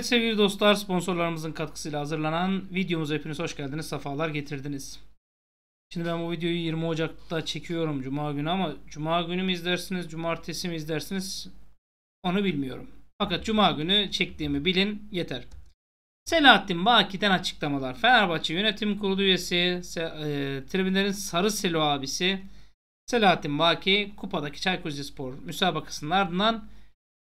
Evet sevgili dostlar sponsorlarımızın katkısıyla hazırlanan videomuza hepiniz hoş geldiniz. Safalar getirdiniz. Şimdi ben bu videoyu 20 Ocak'ta çekiyorum Cuma günü ama Cuma günü mü izlersiniz, Cumartesi mi izlersiniz onu bilmiyorum. Fakat Cuma günü çektiğimi bilin yeter. Selahattin Baki'den açıklamalar. Fenerbahçe Yönetim Kurulu üyesi, e, tribünlerin sarı selo abisi Selahattin Baki kupadaki Çaykur Rizespor müsabakasının ardından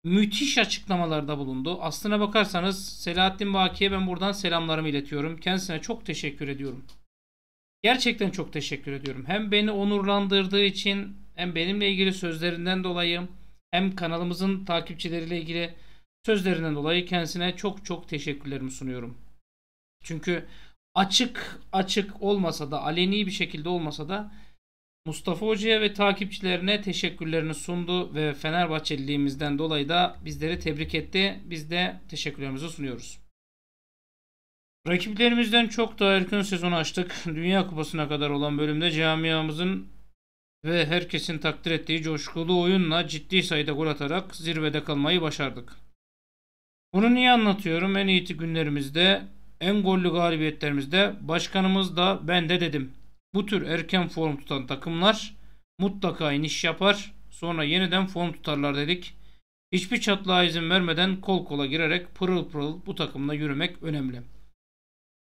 müthiş açıklamalarda bulundu. Aslına bakarsanız Selahattin Baki'ye ben buradan selamlarımı iletiyorum. Kendisine çok teşekkür ediyorum. Gerçekten çok teşekkür ediyorum. Hem beni onurlandırdığı için hem benimle ilgili sözlerinden dolayı hem kanalımızın takipçileriyle ilgili sözlerinden dolayı kendisine çok çok teşekkürlerimi sunuyorum. Çünkü açık açık olmasa da aleni bir şekilde olmasa da Mustafa Hoca'ya ve takipçilerine teşekkürlerini sundu ve Fenerbahçeliliğimizden dolayı da bizleri tebrik etti. Biz de teşekkürlerimizi sunuyoruz. Rakiplerimizden çok daha erken sezonu açtık. Dünya Kupası'na kadar olan bölümde camiamızın ve herkesin takdir ettiği coşkulu oyunla ciddi sayıda gol atarak zirvede kalmayı başardık. Bunu niye anlatıyorum? En iyi günlerimizde, en gollü galibiyetlerimizde başkanımız da ben de dedim. Bu tür erken form tutan takımlar mutlaka iniş yapar. Sonra yeniden form tutarlar dedik. Hiçbir çatlağa izin vermeden kol kola girerek pırıl pırıl bu takımla yürümek önemli.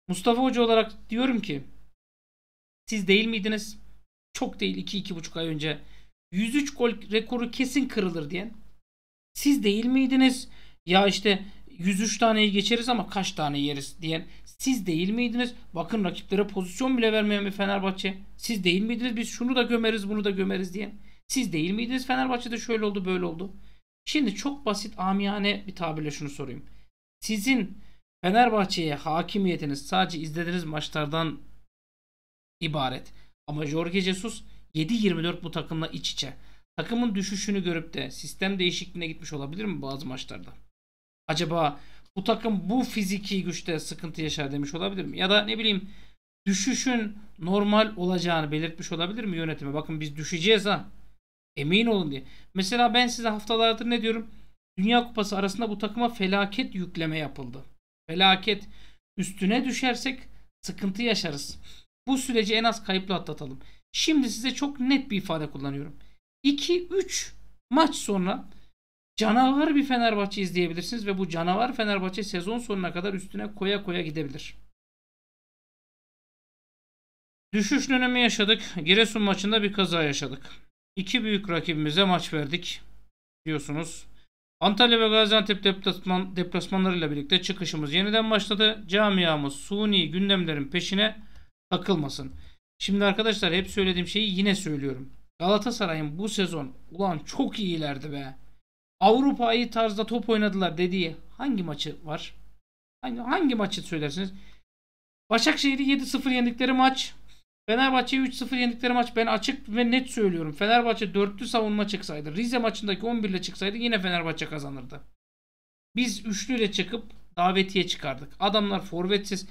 Mustafa Hoca olarak diyorum ki siz değil miydiniz? Çok değil 2-2,5 ay önce 103 gol rekoru kesin kırılır diyen. Siz değil miydiniz? Ya işte 103 taneyi geçeriz ama kaç tane yeriz diyen. Siz değil miydiniz? Bakın rakiplere pozisyon bile vermeyen bir Fenerbahçe. Siz değil miydiniz? Biz şunu da gömeriz bunu da gömeriz diyen. Siz değil miydiniz? Fenerbahçe'de şöyle oldu böyle oldu. Şimdi çok basit amiyane bir tabirle şunu sorayım. Sizin Fenerbahçe'ye hakimiyetiniz sadece izlediğiniz maçlardan ibaret. Ama Jorge Jesus 7-24 bu takımla iç içe. Takımın düşüşünü görüp de sistem değişikliğine gitmiş olabilir mi bazı maçlarda? Acaba bu takım bu fiziki güçte sıkıntı yaşar demiş olabilir mi? Ya da ne bileyim düşüşün normal olacağını belirtmiş olabilir mi yönetime? Bakın biz düşeceğiz ha. Emin olun diye. Mesela ben size haftalardır ne diyorum? Dünya Kupası arasında bu takıma felaket yükleme yapıldı. Felaket. Üstüne düşersek sıkıntı yaşarız. Bu süreci en az kayıpla atlatalım. Şimdi size çok net bir ifade kullanıyorum. 2-3 maç sonra canavar bir Fenerbahçe izleyebilirsiniz ve bu canavar Fenerbahçe sezon sonuna kadar üstüne koya koya gidebilir. Düşüş dönemi yaşadık. Giresun maçında bir kaza yaşadık. İki büyük rakibimize maç verdik. Diyorsunuz. Antalya ve Gaziantep deplasman, deplasmanlarıyla birlikte çıkışımız yeniden başladı. Camiamız suni gündemlerin peşine takılmasın. Şimdi arkadaşlar hep söylediğim şeyi yine söylüyorum. Galatasaray'ın bu sezon ulan çok iyilerdi be. Avrupa'yı tarzda top oynadılar dediği hangi maçı var? Hangi, hangi maçı söylersiniz? Başakşehir'i 7-0 yendikleri maç. Fenerbahçe'yi 3-0 yendikleri maç. Ben açık ve net söylüyorum. Fenerbahçe dörtlü savunma çıksaydı. Rize maçındaki 11 ile çıksaydı yine Fenerbahçe kazanırdı. Biz üçlüyle çıkıp davetiye çıkardık. Adamlar forvetsiz.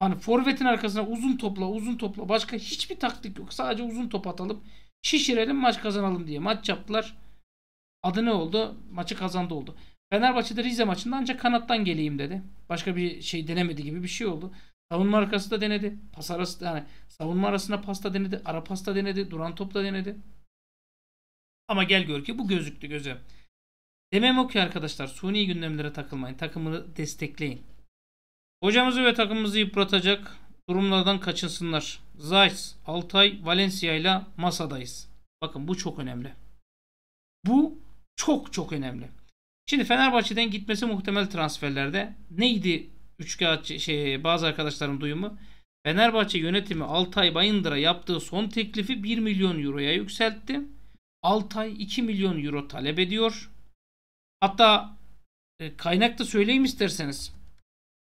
Hani forvetin arkasına uzun topla uzun topla başka hiçbir taktik yok. Sadece uzun top atalım. Şişirelim maç kazanalım diye. Maç yaptılar. Adı ne oldu? Maçı kazandı oldu. Fenerbahçe'de Rize maçında ancak kanattan geleyim dedi. Başka bir şey denemedi gibi bir şey oldu. Savunma arkası da denedi. Pas arası yani savunma arasına pasta denedi. Ara pasta denedi. Duran topla denedi. Ama gel gör ki bu gözüktü göze. Demem o ki arkadaşlar suni gündemlere takılmayın. Takımını destekleyin. Hocamızı ve takımımızı yıpratacak durumlardan kaçınsınlar. Zayt, Altay, Valencia ile masadayız. Bakın bu çok önemli. Bu çok çok önemli. Şimdi Fenerbahçe'den gitmesi muhtemel transferlerde neydi üçkağıt şey bazı arkadaşlarım duyumu? Fenerbahçe yönetimi Altay Bayındır'a yaptığı son teklifi 1 milyon euroya yükseltti. Altay 2 milyon euro talep ediyor. Hatta e, kaynakta söyleyeyim isterseniz.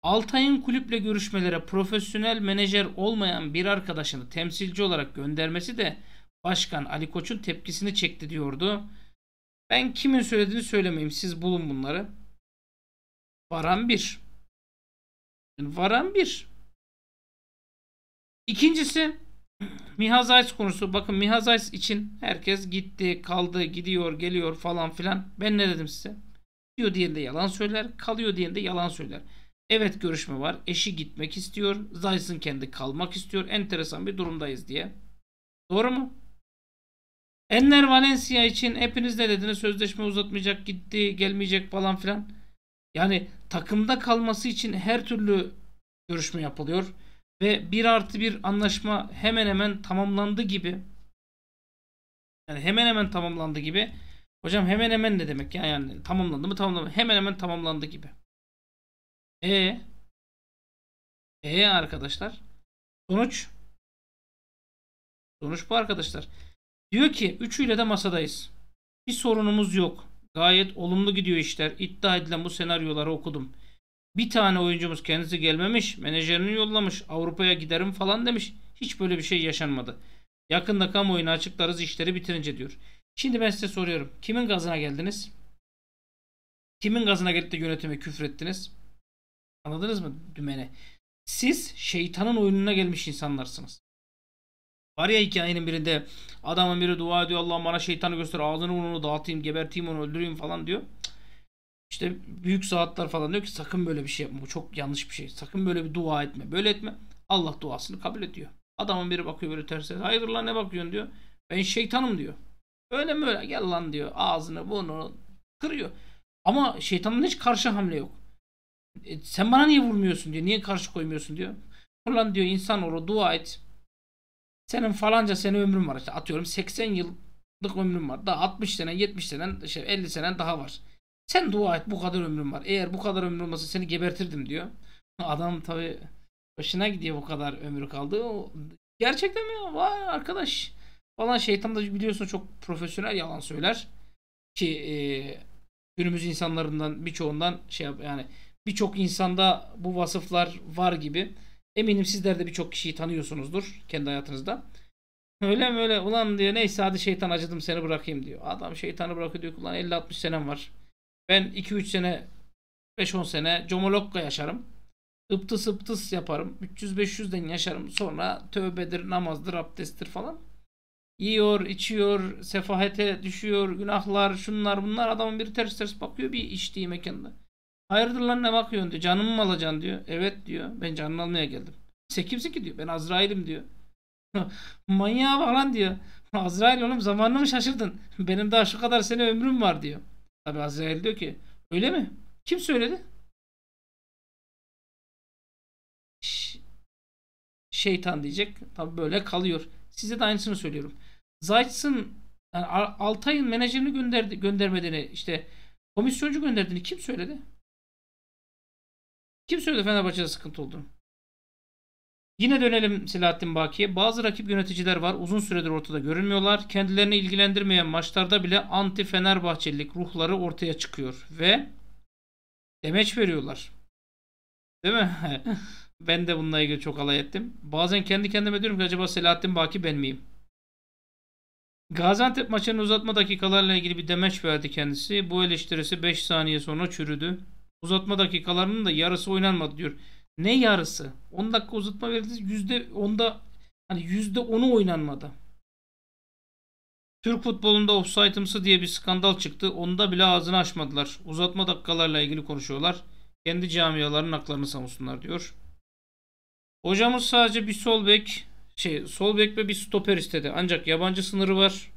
Altay'ın kulüple görüşmelere profesyonel menajer olmayan bir arkadaşını temsilci olarak göndermesi de Başkan Ali Koç'un tepkisini çekti diyordu. Ben kimin söylediğini söylemeyeyim. Siz bulun bunları. Varan bir. Varan bir. İkincisi Miha Zayt konusu. Bakın Miha Zayt için herkes gitti, kaldı, gidiyor, geliyor falan filan. Ben ne dedim size? Diyor diğerinde yalan söyler. Kalıyor diğerinde yalan söyler. Evet görüşme var. Eşi gitmek istiyor. Zayt'sın kendi kalmak istiyor. Enteresan bir durumdayız diye. Doğru mu? Enner Valencia için hepiniz ne dediniz? Sözleşme uzatmayacak, gitti, gelmeyecek falan filan. Yani takımda kalması için her türlü görüşme yapılıyor. Ve bir artı bir anlaşma hemen hemen tamamlandı gibi. Yani hemen hemen tamamlandı gibi. Hocam hemen hemen ne demek ya? Yani tamamlandı mı tamamlandı mı? Hemen hemen tamamlandı gibi. E E arkadaşlar. Sonuç Sonuç bu arkadaşlar. Diyor ki üçüyle de masadayız. Bir sorunumuz yok. Gayet olumlu gidiyor işler. İddia edilen bu senaryoları okudum. Bir tane oyuncumuz kendisi gelmemiş. Menajerini yollamış. Avrupa'ya giderim falan demiş. Hiç böyle bir şey yaşanmadı. Yakında kamuoyuna açıklarız işleri bitirince diyor. Şimdi ben size soruyorum. Kimin gazına geldiniz? Kimin gazına gelip de yönetime küfrettiniz? Anladınız mı dümene? Siz şeytanın oyununa gelmiş insanlarsınız. Var ya hikayenin birinde adamın biri dua ediyor Allah bana şeytanı göster ağzını burnunu dağıtayım geberteyim onu öldüreyim falan diyor. İşte büyük saatler falan diyor ki sakın böyle bir şey yapma bu çok yanlış bir şey. Sakın böyle bir dua etme. Böyle etme. Allah duasını kabul ediyor. Adamın biri bakıyor böyle terse. Hayırdır lan ne bakıyorsun diyor. Ben şeytanım diyor. Öyle mi öyle gel lan diyor. Ağzını bunu kırıyor. Ama şeytanın hiç karşı hamle yok. E, sen bana niye vurmuyorsun diyor. Niye karşı koymuyorsun diyor. Ulan diyor insanoğlu dua et. Senin falanca sene ömrün var. İşte atıyorum 80 yıllık ömrün var. Daha 60 sene 70 sene şey 50 senen daha var. Sen dua et bu kadar ömrüm var. Eğer bu kadar ömrüm olmasa seni gebertirdim diyor. Adam tabi başına gidiyor bu kadar ömrü kaldı. Gerçekten mi? Vay arkadaş. Falan şeytan da biliyorsun çok profesyonel yalan söyler. Ki e, günümüz insanlarından birçoğundan şey yap yani birçok insanda bu vasıflar var gibi. Eminim sizler de birçok kişiyi tanıyorsunuzdur kendi hayatınızda. Öyle mi öyle ulan diyor neyse hadi şeytan acıdım seni bırakayım diyor. Adam şeytanı bırakıyor diyor ulan 50-60 senem var. Ben 2-3 sene 5-10 sene Comolokka yaşarım. Iptıs ıptıs yaparım. 300-500'den yaşarım. Sonra tövbedir, namazdır, abdesttir falan. Yiyor, içiyor, sefahete düşüyor, günahlar, şunlar bunlar. Adamın biri ters ters bakıyor bir içtiği mekanda. Hayırdır lan ne bakıyorsun diyor. Canımı mı alacaksın diyor. Evet diyor. Ben canını almaya geldim. Sen kimsin ki diyor. Ben Azrail'im diyor. Manyağa bak lan diyor. Azrail oğlum zamanını mı şaşırdın? Benim daha şu kadar sene ömrüm var diyor. Tabi Azrail diyor ki öyle mi? Kim söyledi? Ş şeytan diyecek. Tabi böyle kalıyor. Size de aynısını söylüyorum. Zayt'sın yani Altay'ın menajerini gönderdi, göndermediğini işte komisyoncu gönderdiğini kim söyledi? Kim söyledi Fenerbahçe'de sıkıntı olduğunu? Yine dönelim Selahattin Baki'ye. Bazı rakip yöneticiler var. Uzun süredir ortada görünmüyorlar. Kendilerini ilgilendirmeyen maçlarda bile anti Fenerbahçelilik ruhları ortaya çıkıyor. Ve demeç veriyorlar. Değil mi? ben de bununla ilgili çok alay ettim. Bazen kendi kendime diyorum ki acaba Selahattin Baki ben miyim? Gaziantep maçının uzatma dakikalarla ilgili bir demeç verdi kendisi. Bu eleştirisi 5 saniye sonra çürüdü. Uzatma dakikalarının da yarısı oynanmadı diyor. Ne yarısı? 10 dakika uzatma verildi. Yüzde onda hani yüzde onu oynanmadı. Türk futbolunda offside'ımsı diye bir skandal çıktı. Onda bile ağzını açmadılar. Uzatma dakikalarla ilgili konuşuyorlar. Kendi camiaların haklarını savunsunlar diyor. Hocamız sadece bir sol bek şey sol bek ve bir stoper istedi. Ancak yabancı sınırı var.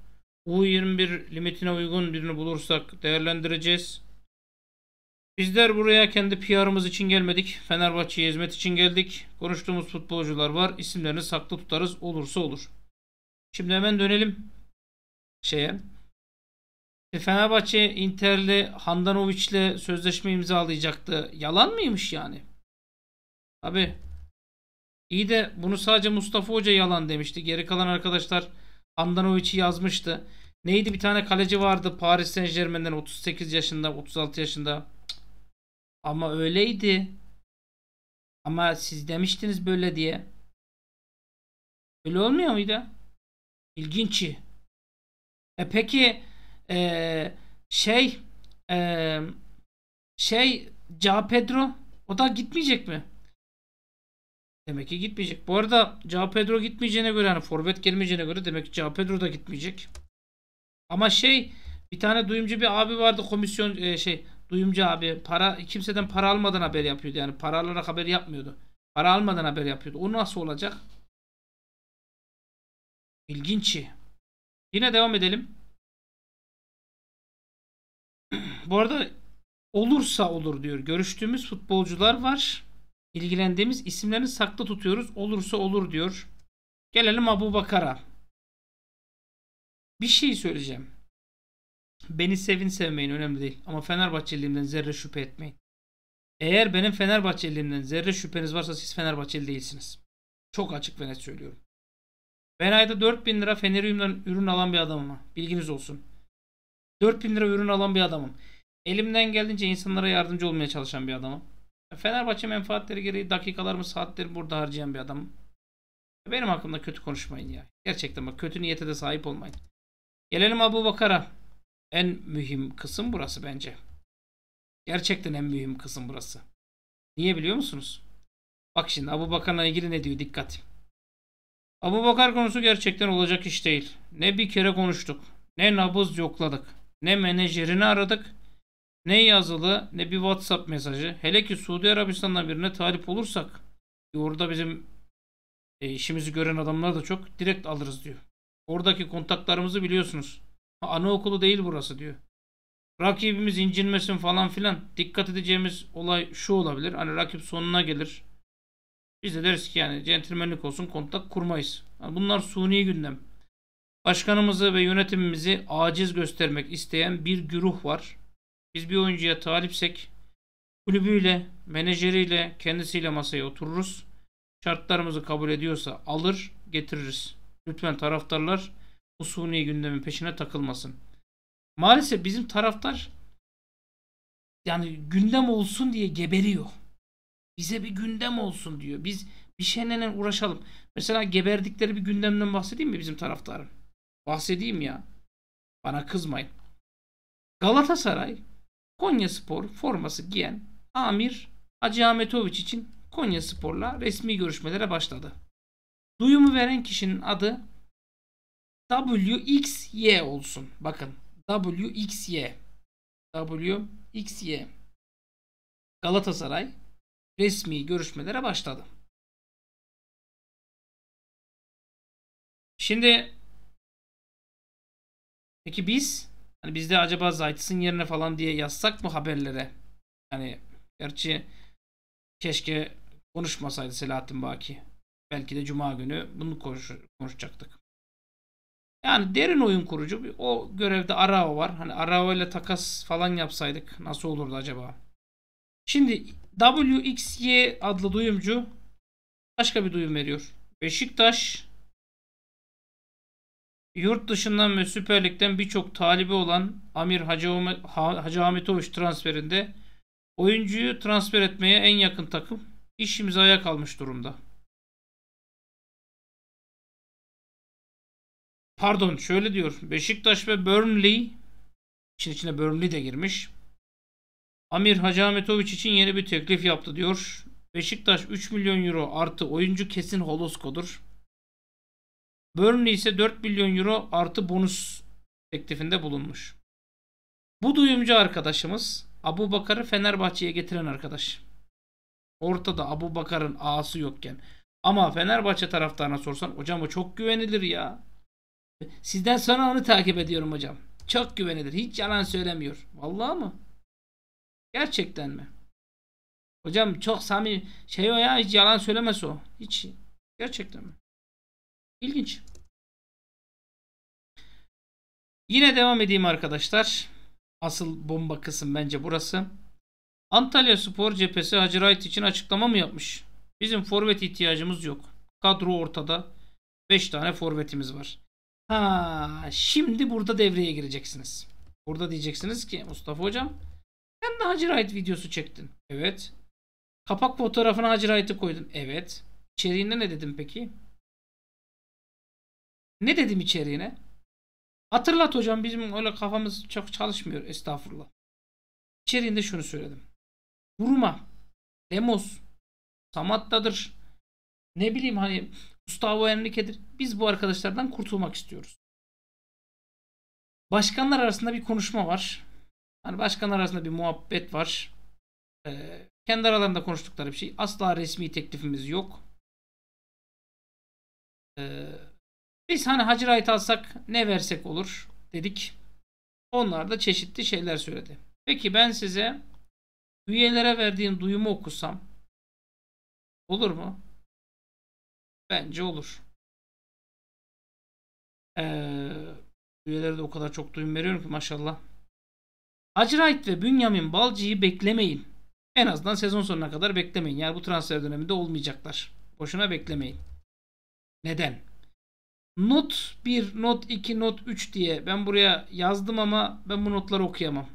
U21 limitine uygun birini bulursak değerlendireceğiz. Bizler buraya kendi PR'ımız için gelmedik. Fenerbahçe'ye hizmet için geldik. Konuştuğumuz futbolcular var. İsimlerini saklı tutarız. Olursa olur. Şimdi hemen dönelim şeye. Fenerbahçe Inter'le Handanovic'le sözleşme imzalayacaktı. Yalan mıymış yani? Abi iyi de bunu sadece Mustafa Hoca yalan demişti. Geri kalan arkadaşlar Handanovic'i yazmıştı. Neydi bir tane kaleci vardı Paris Saint Germain'den 38 yaşında 36 yaşında ama öyleydi. Ama siz demiştiniz böyle diye. Öyle olmuyor muydu? İlginç. E peki ee, şey ee, şey Ca Pedro o da gitmeyecek mi? Demek ki gitmeyecek. Bu arada Ca Pedro gitmeyeceğine göre hani forvet gelmeyeceğine göre demek ki Ca Pedro da gitmeyecek. Ama şey bir tane duyumcu bir abi vardı komisyon e, şey Duyumcu abi para kimseden para almadan haber yapıyordu. Yani para alarak haber yapmıyordu. Para almadan haber yapıyordu. O nasıl olacak? İlginç. Yine devam edelim. Bu arada olursa olur diyor. Görüştüğümüz futbolcular var. İlgilendiğimiz isimlerini saklı tutuyoruz. Olursa olur diyor. Gelelim Abu Bakar'a. Bir şey söyleyeceğim. Beni sevin sevmeyin önemli değil. Ama Fenerbahçeliliğimden zerre şüphe etmeyin. Eğer benim Fenerbahçeliliğimden zerre şüpheniz varsa siz Fenerbahçeli değilsiniz. Çok açık ve net söylüyorum. Ben ayda 4000 lira Feneryum'dan ürün alan bir adamım. Bilginiz olsun. 4000 lira ürün alan bir adamım. Elimden geldiğince insanlara yardımcı olmaya çalışan bir adamım. Fenerbahçe menfaatleri gereği dakikalarımı saatlerimi burada harcayan bir adamım. Benim hakkımda kötü konuşmayın ya. Gerçekten bak kötü niyete de sahip olmayın. Gelelim Abu Bakar'a. En mühim kısım burası bence. Gerçekten en mühim kısım burası. Niye biliyor musunuz? Bak şimdi Abu Bakar'la ilgili ne diyor dikkat. Abu Bakar konusu gerçekten olacak iş değil. Ne bir kere konuştuk. Ne nabız yokladık. Ne menajerini aradık. Ne yazılı ne bir WhatsApp mesajı. Hele ki Suudi Arabistan'dan birine talip olursak orada bizim e, işimizi gören adamlar da çok direkt alırız diyor. Oradaki kontaklarımızı biliyorsunuz. Anaokulu değil burası diyor. Rakibimiz incinmesin falan filan. Dikkat edeceğimiz olay şu olabilir. Hani rakip sonuna gelir. Biz de deriz ki yani centilmenlik olsun kontak kurmayız. Yani bunlar suni gündem. Başkanımızı ve yönetimimizi aciz göstermek isteyen bir güruh var. Biz bir oyuncuya talipsek kulübüyle, menajeriyle, kendisiyle masaya otururuz. Şartlarımızı kabul ediyorsa alır, getiririz. Lütfen taraftarlar bu suni gündemin peşine takılmasın. Maalesef bizim taraftar yani gündem olsun diye geberiyor. Bize bir gündem olsun diyor. Biz bir şeyle uğraşalım. Mesela geberdikleri bir gündemden bahsedeyim mi bizim taraftarın? Bahsedeyim ya. Bana kızmayın. Galatasaray Konya Spor forması giyen Amir Hacı Ahmetoviç için Konya Spor'la resmi görüşmelere başladı. Duyumu veren kişinin adı WXY olsun. Bakın WXY WXY Galatasaray resmi görüşmelere başladı. Şimdi peki biz hani bizde acaba Zayt'sın yerine falan diye yazsak mı haberlere? Yani gerçi keşke konuşmasaydı Selahattin Baki. Belki de Cuma günü bunu konuş konuşacaktık. Yani derin oyun kurucu. O görevde Arao var. Hani Arao ile takas falan yapsaydık nasıl olurdu acaba? Şimdi WXY adlı duyumcu başka bir duyum veriyor. Beşiktaş yurt dışından ve Süper Lig'den birçok talibi olan Amir Hacı, Ahmetoviç transferinde oyuncuyu transfer etmeye en yakın takım iş imzaya kalmış durumda. Pardon şöyle diyor. Beşiktaş ve Burnley için içine Burnley de girmiş. Amir Hacametoviç için yeni bir teklif yaptı diyor. Beşiktaş 3 milyon euro artı oyuncu kesin holoskodur. Burnley ise 4 milyon euro artı bonus teklifinde bulunmuş. Bu duyumcu arkadaşımız Abu Bakar'ı Fenerbahçe'ye getiren arkadaş. Ortada Abu Bakar'ın ağası yokken. Ama Fenerbahçe taraftarına sorsan hocam o çok güvenilir ya. Sizden sonra onu takip ediyorum hocam. Çok güvenilir. Hiç yalan söylemiyor. Vallahi mı? Gerçekten mi? Hocam çok sami şey o ya hiç yalan söylemez o. Hiç. Gerçekten mi? İlginç. Yine devam edeyim arkadaşlar. Asıl bomba kısım bence burası. Antalya Spor cephesi Hacı Wright için açıklama mı yapmış? Bizim forvet ihtiyacımız yok. Kadro ortada. 5 tane forvetimiz var. Ha, şimdi burada devreye gireceksiniz. Burada diyeceksiniz ki Mustafa hocam sen de Hacı Wright videosu çektin. Evet. Kapak fotoğrafına Hacı Wright'ı koydun. Evet. İçeriğinde ne dedim peki? Ne dedim içeriğine? Hatırlat hocam bizim öyle kafamız çok çalışmıyor. Estağfurullah. İçeriğinde şunu söyledim. Vurma. Demos. Samatta'dır. Ne bileyim hani Gustavo Henrique'dir. Biz bu arkadaşlardan kurtulmak istiyoruz. Başkanlar arasında bir konuşma var. Hani başkan arasında bir muhabbet var. Ee, kendi aralarında konuştukları bir şey. Asla resmi teklifimiz yok. Ee, biz hani Hacı Rahit alsak ne versek olur dedik. Onlar da çeşitli şeyler söyledi. Peki ben size üyelere verdiğim duyumu okusam olur mu? Bence olur. Ee, üyelere de o kadar çok duyum veriyorum ki maşallah. Hacı Rahit ve Bünyamin Balcı'yı beklemeyin. En azından sezon sonuna kadar beklemeyin. Yani bu transfer döneminde olmayacaklar. Boşuna beklemeyin. Neden? Not 1, not 2, not 3 diye ben buraya yazdım ama ben bu notları okuyamam.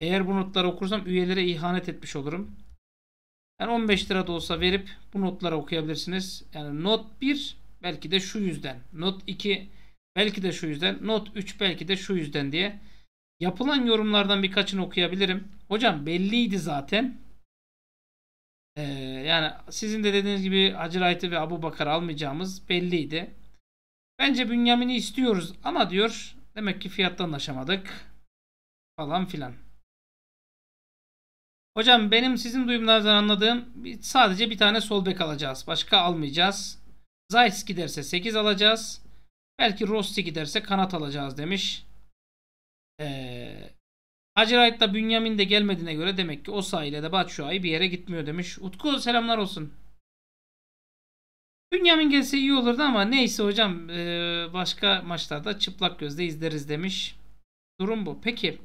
Eğer bu notları okursam üyelere ihanet etmiş olurum. Yani 15 lira da olsa verip bu notları okuyabilirsiniz. Yani not 1 belki de şu yüzden. Not 2 belki de şu yüzden. Not 3 belki de şu yüzden diye. Yapılan yorumlardan birkaçını okuyabilirim. Hocam belliydi zaten. Ee, yani sizin de dediğiniz gibi Hacı Rahit'i ve Abu Bakar almayacağımız belliydi. Bence Bünyamin'i istiyoruz ama diyor demek ki fiyattan anlaşamadık falan filan. Hocam benim sizin duyumlardan anladığım sadece bir tane sol bek alacağız. Başka almayacağız. Zayt giderse 8 alacağız. Belki Rossi giderse kanat alacağız demiş. Ee, Hacı Rahit'la Bünyamin de gelmediğine göre demek ki o sahile de Batshuayi bir yere gitmiyor demiş. Utku selamlar olsun. Bünyamin gelse iyi olurdu ama neyse hocam ee, başka maçlarda çıplak gözle izleriz demiş. Durum bu. Peki.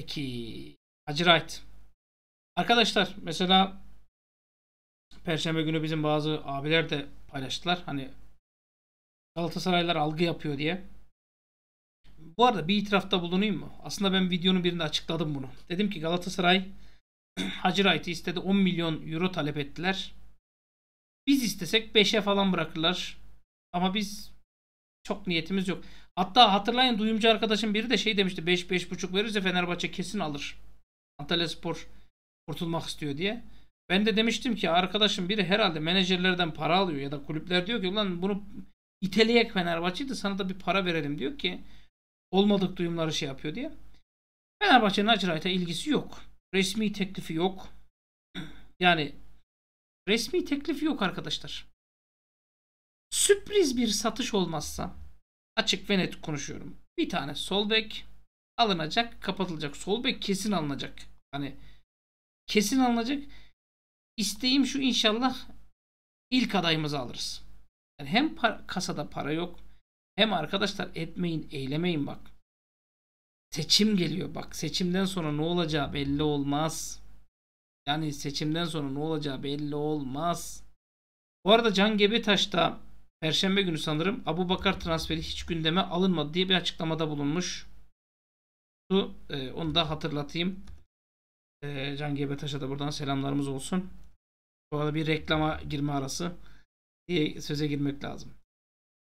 Peki. Hacı Rahit. Arkadaşlar mesela Perşembe günü bizim bazı abiler de paylaştılar. Hani Galatasaraylar algı yapıyor diye. Bu arada bir itirafta bulunayım mı? Aslında ben videonun birinde açıkladım bunu. Dedim ki Galatasaray Hacı Rahit'i istedi 10 milyon euro talep ettiler. Biz istesek 5'e falan bırakırlar. Ama biz çok niyetimiz yok. Hatta hatırlayın duyumcu arkadaşım biri de şey demişti 5 5.5 verirse Fenerbahçe kesin alır. Antalya Spor kurtulmak istiyor diye. Ben de demiştim ki arkadaşım biri herhalde menajerlerden para alıyor ya da kulüpler diyor ki ulan bunu iteleyek Fenerbahçe'yi de sana da bir para verelim diyor ki olmadık duyumları şey yapıyor diye. Fenerbahçe'nin Hacı ilgisi yok. Resmi teklifi yok. Yani resmi teklifi yok arkadaşlar. Sürpriz bir satış olmazsa açık ve net konuşuyorum. Bir tane sol bek alınacak, kapatılacak. Sol bek kesin alınacak. Hani kesin alınacak. İsteğim şu inşallah ilk adayımızı alırız. Yani hem para, kasada para yok hem arkadaşlar etmeyin, eylemeyin bak. Seçim geliyor bak. Seçimden sonra ne olacağı belli olmaz. Yani seçimden sonra ne olacağı belli olmaz. Bu arada Can Gebetaş da Perşembe günü sanırım Abu Bakar transferi hiç gündeme alınmadı diye bir açıklamada bulunmuş. E, onu da hatırlatayım. E, Can Gebetaş'a da buradan selamlarımız olsun. Bu arada bir reklama girme arası diye söze girmek lazım.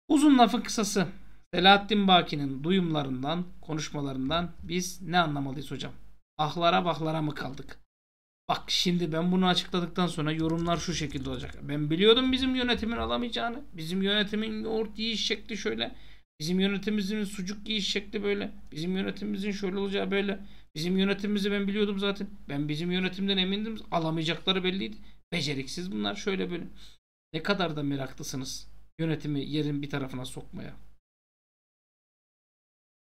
Uzun lafın kısası. Selahattin Baki'nin duyumlarından, konuşmalarından biz ne anlamalıyız hocam? Ahlara baklara mı kaldık? Bak şimdi ben bunu açıkladıktan sonra yorumlar şu şekilde olacak. Ben biliyordum bizim yönetimin alamayacağını. Bizim yönetimin yoğurt yiyiş şekli şöyle. Bizim yönetimimizin sucuk yiyiş şekli böyle. Bizim yönetimimizin şöyle olacağı böyle. Bizim yönetimimizi ben biliyordum zaten. Ben bizim yönetimden emindim. Alamayacakları belliydi. Beceriksiz bunlar şöyle böyle. Ne kadar da meraklısınız yönetimi yerin bir tarafına sokmaya.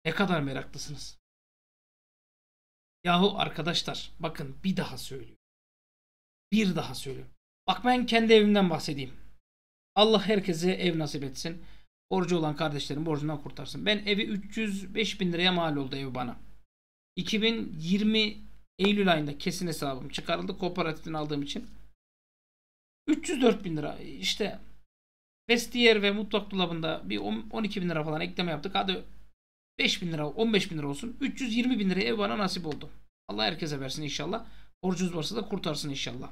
Ne kadar meraklısınız. Yahu arkadaşlar bakın bir daha söylüyorum. Bir daha söylüyorum. Bak ben kendi evimden bahsedeyim. Allah herkese ev nasip etsin. Borcu olan kardeşlerim borcundan kurtarsın. Ben evi 305 bin liraya mal oldu ev bana. 2020 Eylül ayında kesin hesabım çıkarıldı kooperatiften aldığım için. 304 bin lira işte vestiyer ve mutfak dolabında bir 12 bin lira falan ekleme yaptık. Hadi 5 bin lira 15 bin lira olsun. 320 bin lira ev bana nasip oldu. Allah herkese versin inşallah. Borcunuz varsa da kurtarsın inşallah.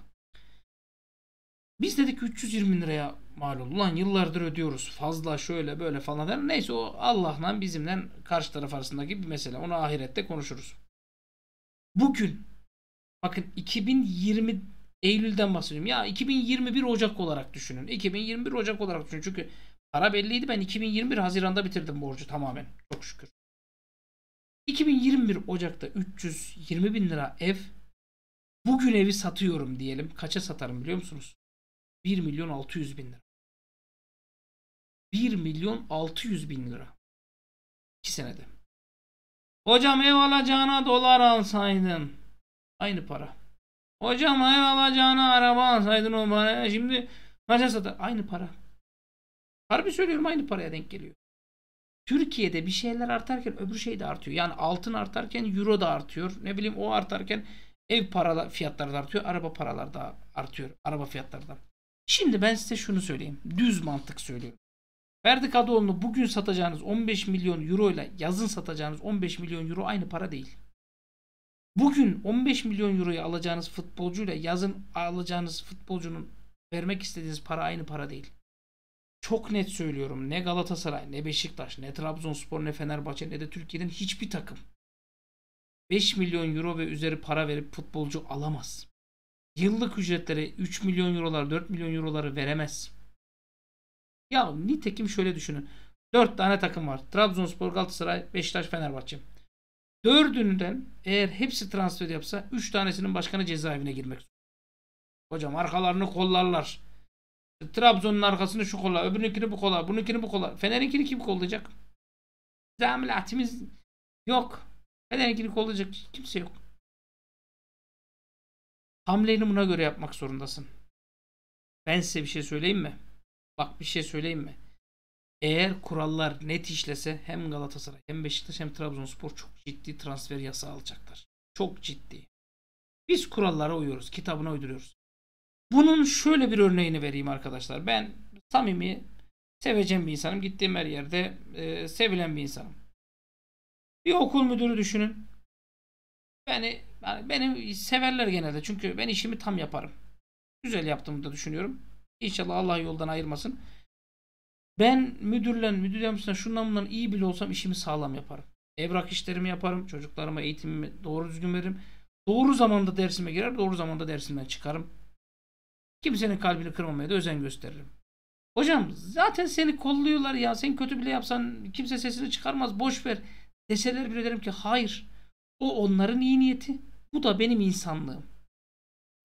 Biz dedik 320 bin liraya mal oldu. Lan yıllardır ödüyoruz. Fazla şöyle böyle falan. Der. Neyse o Allah'la bizimle karşı taraf arasındaki bir mesele. Onu ahirette konuşuruz. Bugün bakın 2020 Eylül'den bahsediyorum. Ya 2021 Ocak olarak düşünün. 2021 Ocak olarak düşünün. Çünkü para belliydi. Ben 2021 Haziran'da bitirdim borcu tamamen. Çok şükür. 2021 Ocak'ta 320 bin lira ev. Bugün evi satıyorum diyelim. Kaça satarım biliyor musunuz? 1 milyon 600 bin lira. 1 milyon 600 bin lira. 2 senede. Hocam ev alacağına dolar alsaydın. Aynı para. Hocam ev alacağına araba alsaydın o paraya şimdi kaça satar? Aynı para. Harbi söylüyorum aynı paraya denk geliyor. Türkiye'de bir şeyler artarken öbür şey de artıyor. Yani altın artarken euro da artıyor. Ne bileyim o artarken ev paralar fiyatları da artıyor. Araba paralar da artıyor. Araba fiyatları da. Şimdi ben size şunu söyleyeyim. Düz mantık söylüyorum. Ferdi Kadıoğlu'nu bugün satacağınız 15 milyon euro ile yazın satacağınız 15 milyon euro aynı para değil. Bugün 15 milyon euroyu alacağınız futbolcuyla yazın alacağınız futbolcunun vermek istediğiniz para aynı para değil. Çok net söylüyorum. Ne Galatasaray, ne Beşiktaş, ne Trabzonspor, ne Fenerbahçe, ne de Türkiye'nin hiçbir takım 5 milyon euro ve üzeri para verip futbolcu alamaz. Yıllık ücretleri 3 milyon eurolar, 4 milyon euroları veremez. Ya nitekim şöyle düşünün. 4 tane takım var. Trabzonspor, Galatasaray, Beşiktaş, Fenerbahçe. Dördünden eğer hepsi transfer yapsa 3 tanesinin başkanı cezaevine girmek Hocam arkalarını kollarlar. Trabzon'un arkasını şu kolla, öbürünkini bu kolla, bununkini bu kolla. Fener'inkini kim kollayacak? Zamilatimiz yok. Fener'inkini kollayacak kimse yok. Hamleni buna göre yapmak zorundasın. Ben size bir şey söyleyeyim mi? Bak bir şey söyleyeyim mi? Eğer kurallar net işlese hem Galatasaray hem Beşiktaş hem Trabzonspor çok ciddi transfer yasağı alacaklar. Çok ciddi. Biz kurallara uyuyoruz. Kitabına uyduruyoruz. Bunun şöyle bir örneğini vereyim arkadaşlar. Ben samimi, seveceğim bir insanım. Gittiğim her yerde e, sevilen bir insanım. Bir okul müdürü düşünün. Beni, yani beni severler genelde. Çünkü ben işimi tam yaparım. Güzel yaptığımı da düşünüyorum. İnşallah Allah yoldan ayırmasın. Ben müdürle, müdür yardımcısına şundan bundan iyi bile olsam işimi sağlam yaparım. Evrak işlerimi yaparım. Çocuklarıma eğitimimi doğru düzgün veririm. Doğru zamanda dersime girer. Doğru zamanda dersimden çıkarım. Kimsenin kalbini kırmamaya da özen gösteririm. Hocam zaten seni kolluyorlar ya. Sen kötü bile yapsan kimse sesini çıkarmaz. Boş ver. Deseler bile derim ki hayır. O onların iyi niyeti. Bu da benim insanlığım.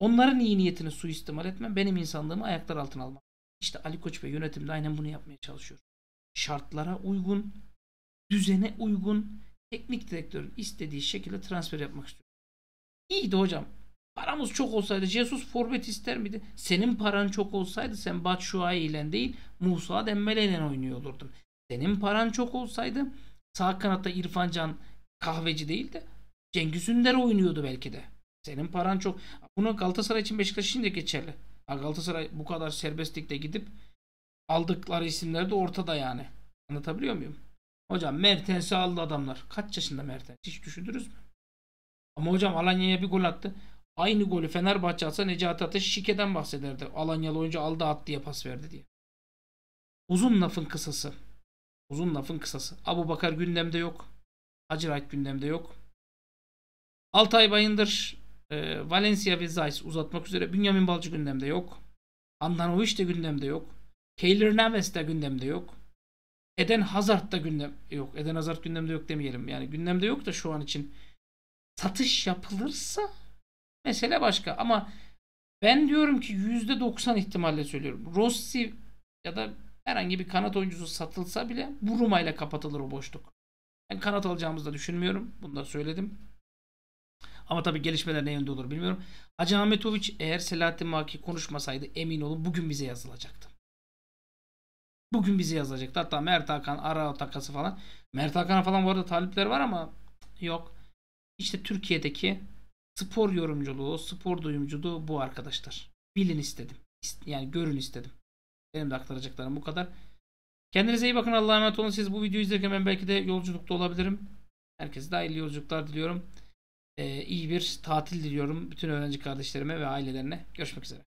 Onların iyi niyetini suistimal etmem. Benim insanlığımı ayaklar altına almam. İşte Ali Koç ve yönetim de aynen bunu yapmaya çalışıyor. Şartlara uygun, düzene uygun, teknik direktörün istediği şekilde transfer yapmak istiyor. İyi de hocam. Paramız çok olsaydı Jesus forvet ister miydi? Senin paran çok olsaydı sen Batshuayi ile değil Musa Dembele ile oynuyor olurdun. Senin paran çok olsaydı sağ kanatta İrfan Can kahveci değil de Cengiz Ünder oynuyordu belki de. Senin paran çok. Bunu Galatasaray için Beşiktaş için de geçerli. Galatasaray bu kadar serbestlikle gidip aldıkları isimler de ortada yani. Anlatabiliyor muyum? Hocam Mertens'i aldı adamlar. Kaç yaşında Mertens? Hiç düşündünüz mü? Ama hocam Alanya'ya bir gol attı. Aynı golü Fenerbahçe atsa Necati Ateş şikeden bahsederdi. Alanyalı oyuncu aldı at diye pas verdi diye. Uzun lafın kısası. Uzun lafın kısası. Abu Bakar gündemde yok. Hacı Wright gündemde yok. Altay Bayındır e, Valencia ve Zayt uzatmak üzere. Bünyamin Balcı gündemde yok. Andanovic de gündemde yok. Keylor Navas da gündemde yok. Eden Hazard da gündem yok. Eden Hazard gündemde yok demeyelim. Yani gündemde yok da şu an için satış yapılırsa mesele başka. Ama ben diyorum ki %90 ihtimalle söylüyorum. Rossi ya da herhangi bir kanat oyuncusu satılsa bile Buruma ile kapatılır o boşluk. Ben kanat alacağımızı da düşünmüyorum. Bunu da söyledim. Ama tabii gelişmeler ne yönde olur bilmiyorum. Hacı Ahmetoviç eğer Selahattin Maki konuşmasaydı emin olun bugün bize yazılacaktı. Bugün bize yazılacaktı. Hatta Mert Hakan, Ara takası falan. Mert Hakan'a falan bu arada talipler var ama yok. İşte Türkiye'deki spor yorumculuğu, spor duyumculuğu bu arkadaşlar. Bilin istedim. Yani görün istedim. Benim de aktaracaklarım bu kadar. Kendinize iyi bakın. Allah'a emanet olun. Siz bu videoyu izlerken ben belki de yolculukta olabilirim. Herkese de hayırlı yolculuklar diliyorum. Ee, iyi bir tatil diliyorum bütün öğrenci kardeşlerime ve ailelerine. Görüşmek üzere.